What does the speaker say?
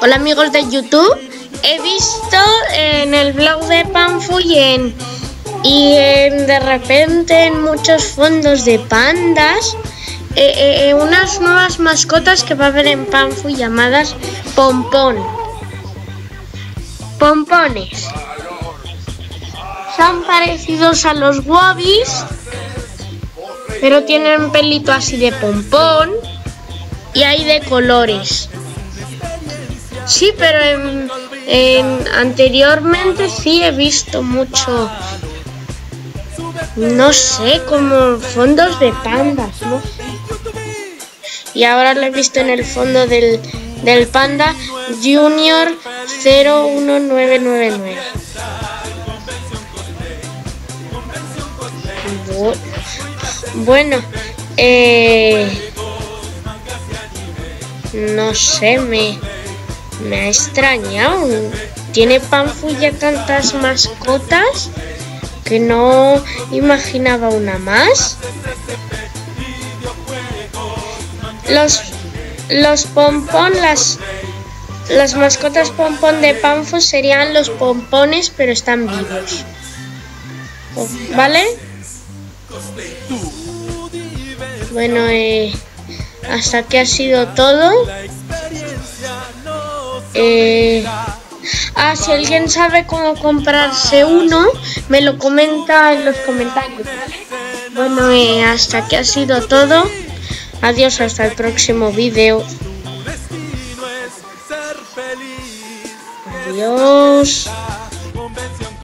Hola amigos de YouTube, he visto en el blog de Panfu y en, y de repente en muchos fondos de pandas eh, eh, eh, unas nuevas mascotas que va a haber en Panfu llamadas Pompón. Pompones. Son parecidos a los Wobbies, pero tienen pelito así de pompón y hay de colores. Sí, pero en, en- anteriormente sí he visto mucho, no sé, como fondos de pandas, ¿no? Y ahora lo he visto en el fondo del, del panda Junior 01999. Bu- Bueno, eh, no sé, me, me ha extrañado. Tiene Panfu ya tantas mascotas que no imaginaba una más. Los, los pompón, las, las mascotas pompón de Panfu serían los pompones, pero están vivos. ¿Vale? Bueno, eh, hasta aquí ha sido todo. Eh, ah, si alguien sabe cómo comprarse uno, me lo comenta en los comentarios. Bueno, eh, hasta aquí ha sido todo. Adiós, hasta el próximo vídeo. Adiós.